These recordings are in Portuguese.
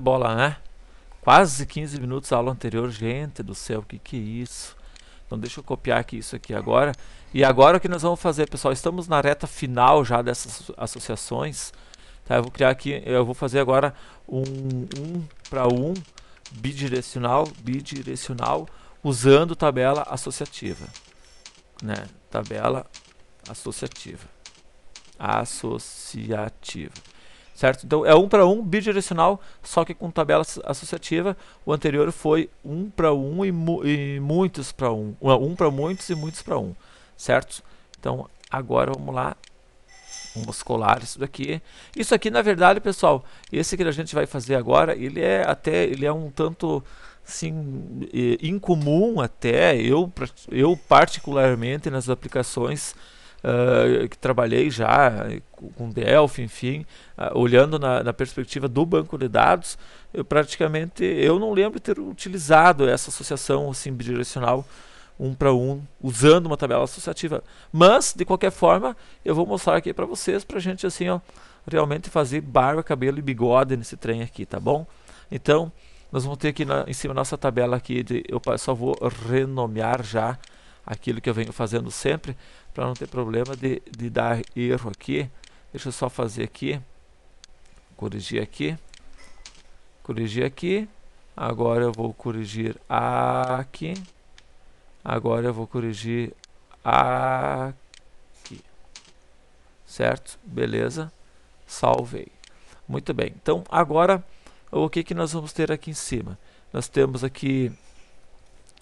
bola, né? Quase 15 minutos a aula anterior, gente do céu, que que é isso? Então deixa eu copiar aqui isso aqui agora. E agora o que nós vamos fazer, pessoal? Estamos na reta final já dessas associações. Tá? Eu vou criar aqui, eu vou fazer agora um 1 para 1 bidirecional, bidirecional usando tabela associativa, né? Tabela associativa. Associativa certo? Então é um para um bidirecional, só que com tabela associativa. O anterior foi um para um e, mu e muitos para um, um para muitos e muitos para um, certo? Então agora vamos lá, vamos colar isso daqui. Isso aqui na verdade, pessoal, esse que a gente vai fazer agora, ele é até, ele é um tanto assim incomum até eu eu particularmente nas aplicações uh, que trabalhei já com Delphi, enfim, uh, olhando na, na, perspectiva do banco de dados, eu praticamente eu não lembro ter utilizado essa associação assim bidirecional um para um, usando uma tabela associativa. Mas, de qualquer forma, eu vou mostrar aqui para vocês, para a gente assim, ó, realmente fazer barba, cabelo e bigode nesse trem aqui, tá bom? Então, nós vamos ter aqui na, em cima nossa tabela aqui, de, eu só vou renomear já aquilo que eu venho fazendo sempre, para não ter problema de, de dar erro aqui. Deixa eu só fazer aqui, corrigir aqui, corrigir aqui. Agora eu vou corrigir aqui. Agora eu vou corrigir aqui. Certo? Beleza. Salvei. Muito bem. Então agora o que, que nós vamos ter aqui em cima? Nós temos aqui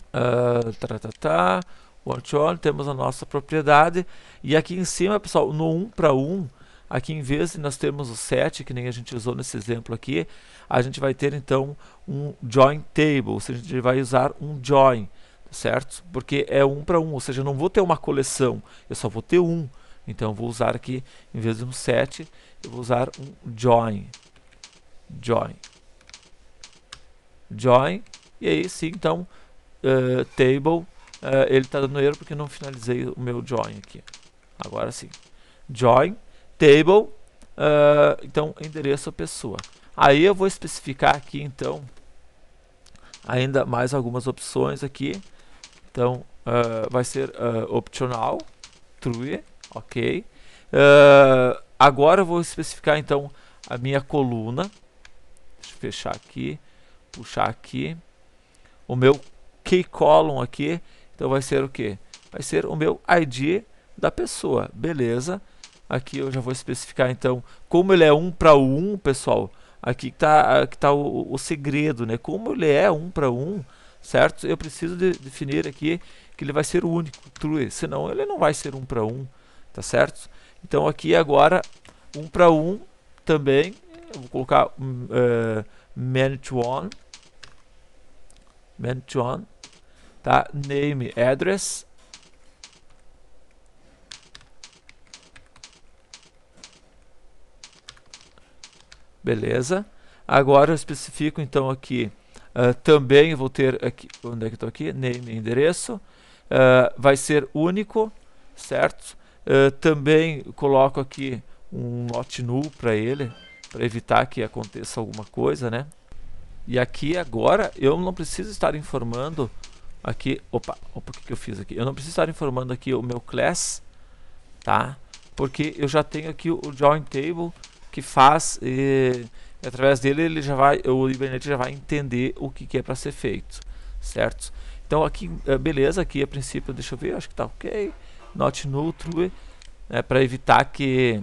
uh, tá, tá, tá, one temos a nossa propriedade. E aqui em cima, pessoal, no 1 para 1, aqui em vez de nós termos o 7, que nem a gente usou nesse exemplo aqui, a gente vai ter então um join table, ou seja, a gente vai usar um join, certo? Porque é 1 para 1, ou seja, eu não vou ter uma coleção, eu só vou ter um. Então vou usar aqui, em vez de um 7, eu vou usar um join. Join. Join. E aí sim, então, uh, table uh, ele está dando erro porque não finalizei o meu join aqui. Agora sim. Join, table, uh, então endereço a pessoa. Aí eu vou especificar aqui então ainda mais algumas opções aqui. Então uh, vai ser optional, true, ok. agora eu vou especificar então a minha coluna. Deixa eu fechar aqui, puxar aqui. O meu key column aqui então vai ser o que? Vai ser o meu ID da pessoa. Beleza. Aqui eu já vou especificar então como ele é um para um, pessoal. Aqui está que tá o, o, segredo, né? Como ele é um para um, certo? Eu preciso de, definir aqui que ele vai ser o único, true. Senão ele não vai ser um para um, tá certo? Então aqui agora um para um também. Vou colocar um, uh, man to one, man to one tá? Name address. Beleza. Agora eu especifico então aqui, uh, também vou ter aqui, onde é que estou aqui? Name endereço. Uh, vai ser único, certo? Uh, também coloco aqui um not null para ele, para evitar que aconteça alguma coisa, né? E aqui agora eu não preciso estar informando aqui, opa, opa, o que, eu fiz aqui? Eu não preciso estar informando aqui o meu class, tá? Porque eu já tenho aqui o join table que faz, e, através dele ele já vai, o Hibernate já vai entender o que, que é para ser feito, certo? Então aqui, eh, beleza, aqui a princípio, deixa eu ver, acho que tá ok, not null, true, né, para evitar que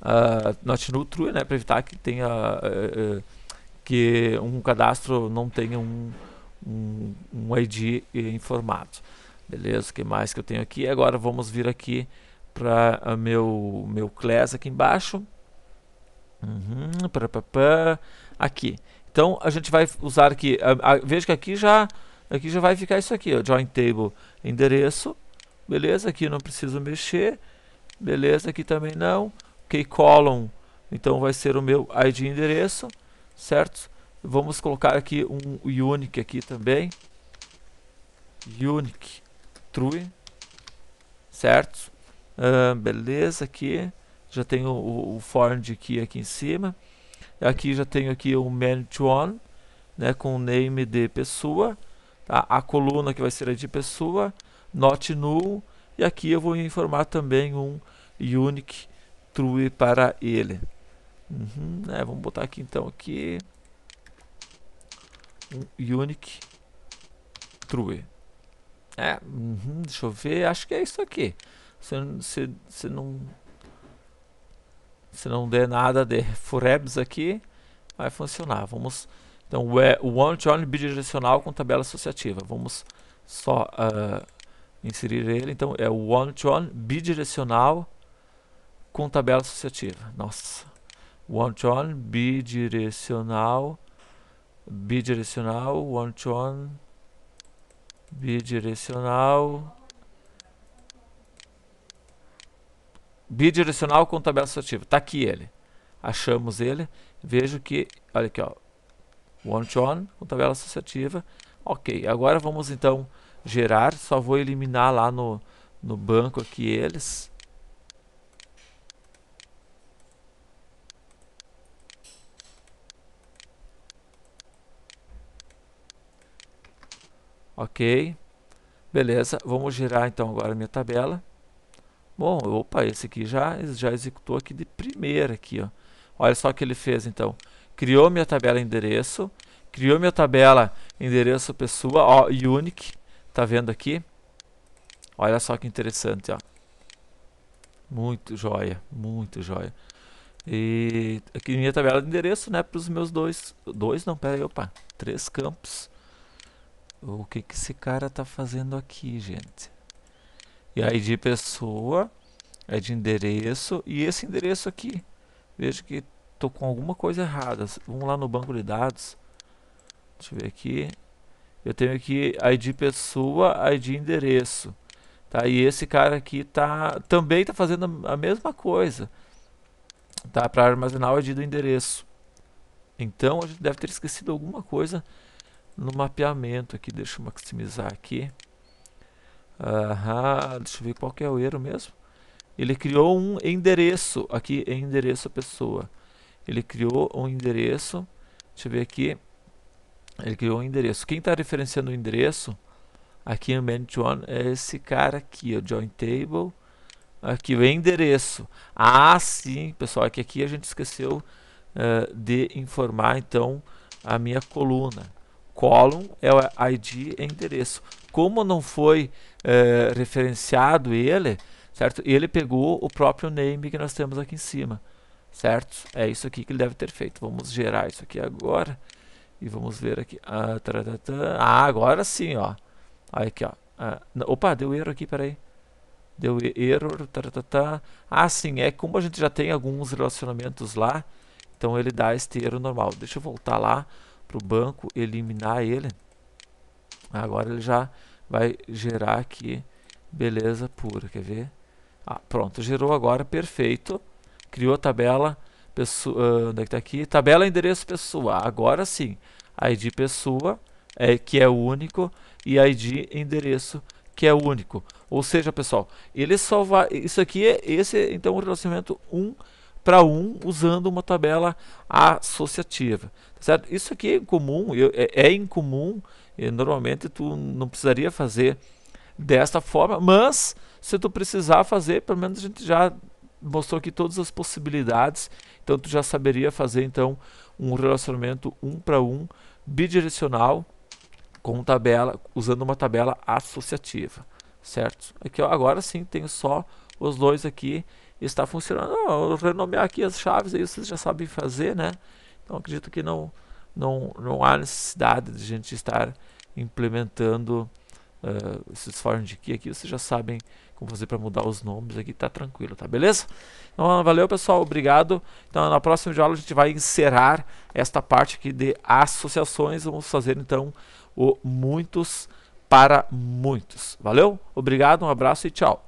uh, not null, true, né, para evitar que tenha uh, uh, que um cadastro não tenha um um, um ID informado. Beleza, o que mais que eu tenho aqui? Agora vamos vir aqui para meu, meu class aqui embaixo. Uhum, aqui. Então a gente vai usar aqui, a, a, veja que aqui já, aqui já vai ficar isso aqui, ó, join table endereço, beleza? Aqui não preciso mexer, beleza? Aqui também não. Ok, column, então vai ser o meu ID endereço, certo? Vamos colocar aqui um unique aqui também. Unique true. Certo? Uh, beleza, aqui. Já tenho o, o, for de aqui, aqui em cima. Aqui já tenho aqui o man one, né, com o name de pessoa, tá? a coluna que vai ser de pessoa, not null, e aqui eu vou informar também um unique true para ele. Uhum, né, vamos botar aqui então aqui unique true. É, uhum, deixa eu ver, acho que é isso aqui. Se, se, se não se não der nada de forebs aqui, vai funcionar. Vamos então o one to one bidirecional com tabela associativa. Vamos só uh, inserir ele. Então é o one to one bidirecional com tabela associativa. Nossa. One to one bidirecional bidirecional one to one bidirecional bidirecional com tabela associativa. Está aqui ele. Achamos ele. Vejo que, olha aqui, ó, one to one com tabela associativa. Ok, agora vamos então gerar. Só vou eliminar lá no, no banco aqui eles. Ok, beleza. Vamos gerar então agora a minha tabela. Bom, opa, esse aqui já, já executou aqui de primeira aqui, ó. Olha só o que ele fez então. Criou minha tabela endereço, criou minha tabela endereço pessoa, ó, unique, tá vendo aqui? Olha só que interessante, ó. Muito joia, muito joia. E aqui minha tabela de endereço, né, para os meus dois, dois não, pera aí, opa, três campos. O que que esse cara tá fazendo aqui, gente? E aí de pessoa, é de endereço e esse endereço aqui. Vejo que estou com alguma coisa errada. Vamos lá no banco de dados. Deixa eu ver aqui. Eu tenho aqui ID pessoa, ID endereço. Tá? E esse cara aqui tá, também está fazendo a mesma coisa. Tá? Para armazenar o ID do endereço. Então a gente deve ter esquecido alguma coisa no mapeamento aqui. Deixa eu maximizar aqui. Aham, deixa eu ver qual que é o erro mesmo. Ele criou um endereço, aqui endereço pessoa. Ele criou um endereço, deixa eu ver aqui. Ele criou um endereço. Quem está referenciando o endereço aqui em Manage One é esse cara aqui, o Join Table. Aqui o endereço. Ah, sim, pessoal, é que aqui a gente esqueceu uh, de informar então a minha coluna. Column é o ID endereço. Como não foi é, referenciado ele, certo? Ele pegou o próprio name que nós temos aqui em cima, certo? É isso aqui que ele deve ter feito. Vamos gerar isso aqui agora e vamos ver aqui. Ah, ah agora sim, ó. Aqui, ó. Ah, opa, deu erro aqui, peraí. Deu erro. Taratata. Ah, sim, é como a gente já tem alguns relacionamentos lá, então ele dá este erro normal. Deixa eu voltar lá para o banco, eliminar ele. Agora ele já vai gerar aqui beleza pura, quer ver? Ah, pronto, gerou agora, perfeito. Criou a tabela, pessoa, uh, onde é que tá aqui? Tabela endereço pessoa, agora sim. ID pessoa, é, que é único, e ID endereço, que é único. Ou seja, pessoal, ele só vai, isso aqui é esse então o relacionamento 1 para 1 usando uma tabela associativa, certo? Isso aqui é incomum, é, é incomum normalmente tu não precisaria fazer desta forma, mas se tu precisar fazer, pelo menos a gente já mostrou aqui todas as possibilidades, então tu já saberia fazer então um relacionamento um para um bidirecional com tabela, usando uma tabela associativa, certo? Aqui ó, agora sim tenho só os dois aqui está funcionando. Eu renomear aqui as chaves aí vocês já sabem fazer, né? Então acredito que não não, não há necessidade de a gente estar implementando uh, esses forms de key aqui, vocês já sabem como fazer para mudar os nomes aqui, tá tranquilo, tá beleza? Então valeu pessoal, obrigado. Então na próxima aula a gente vai encerrar esta parte aqui de associações, vamos fazer então o muitos para muitos. Valeu? Obrigado, um abraço e tchau.